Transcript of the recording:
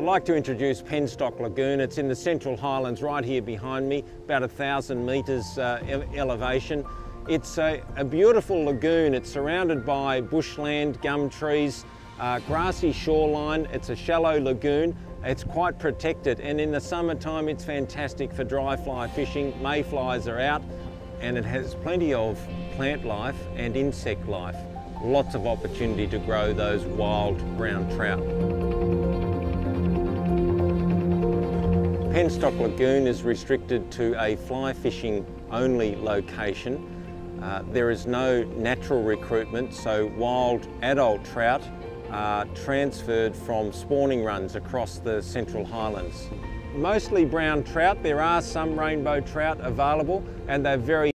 I'd like to introduce Penstock Lagoon. It's in the Central Highlands right here behind me, about a thousand metres uh, elevation. It's a, a, beautiful lagoon. It's surrounded by bushland, gum trees, uh, grassy shoreline. It's a shallow lagoon. It's quite protected and in the summertime it's fantastic for dry fly fishing. Mayflies are out and it has plenty of plant life and insect life. Lots of opportunity to grow those wild brown trout. Penstock Lagoon is restricted to a fly fishing only location. Uh, there is no natural recruitment, so wild adult trout are transferred from spawning runs across the Central Highlands. Mostly brown trout, there are some rainbow trout available and they're very